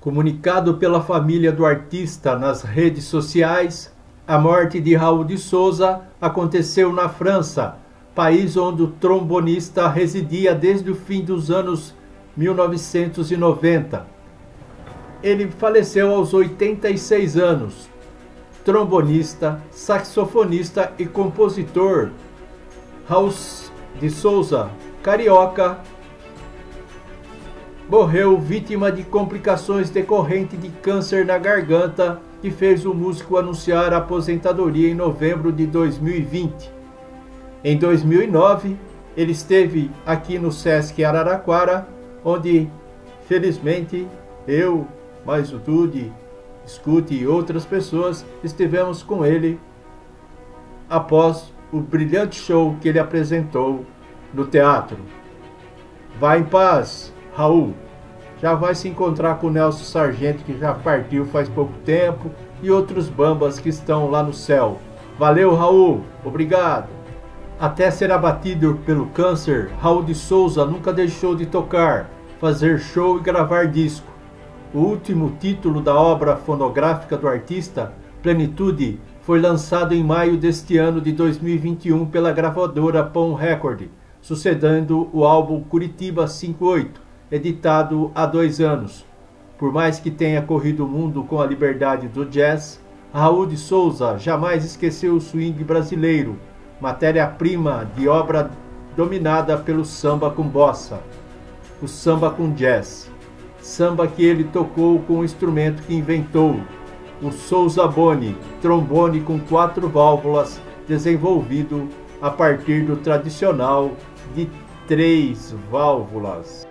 Comunicado pela família do artista nas redes sociais, a morte de Raul de Souza aconteceu na França, país onde o trombonista residia desde o fim dos anos 1990. Ele faleceu aos 86 anos. Trombonista, saxofonista e compositor, Raul de Souza, carioca, morreu vítima de complicações decorrentes de câncer na garganta que fez o músico anunciar a aposentadoria em novembro de 2020. Em 2009, ele esteve aqui no Sesc Araraquara, onde, felizmente, eu, mais o Tude, Scute e outras pessoas estivemos com ele após o brilhante show que ele apresentou no teatro. Vá em paz! Raul, já vai se encontrar com o Nelson Sargento, que já partiu faz pouco tempo, e outros bambas que estão lá no céu. Valeu, Raul, obrigado. Até ser abatido pelo câncer, Raul de Souza nunca deixou de tocar, fazer show e gravar disco. O último título da obra fonográfica do artista, Plenitude, foi lançado em maio deste ano de 2021 pela gravadora Pão Record, sucedendo o álbum Curitiba 58 editado há dois anos. Por mais que tenha corrido o mundo com a liberdade do jazz, Raul de Souza jamais esqueceu o swing brasileiro, matéria-prima de obra dominada pelo samba com bossa, o samba com jazz. Samba que ele tocou com o instrumento que inventou, o Souza Boni, trombone com quatro válvulas, desenvolvido a partir do tradicional de três válvulas.